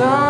sun.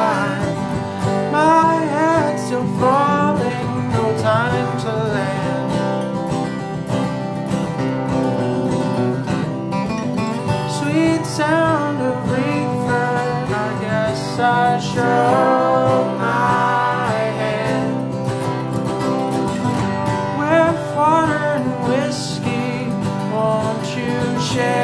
sound of reefer, I guess I show my hand. With water and whiskey, won't you share?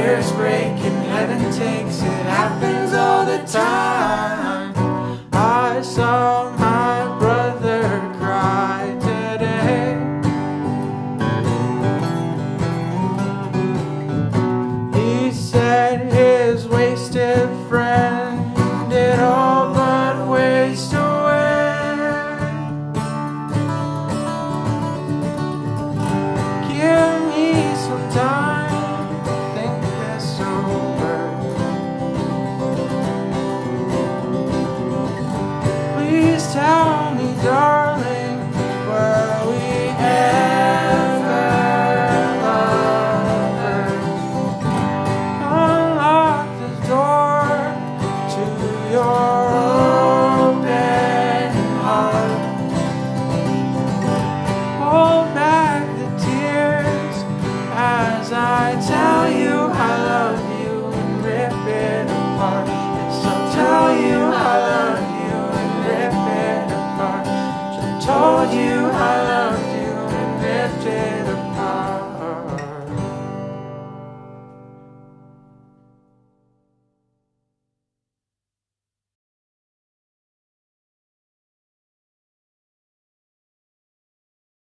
Tears break and heaven takes. It happens all the time. I saw. dark.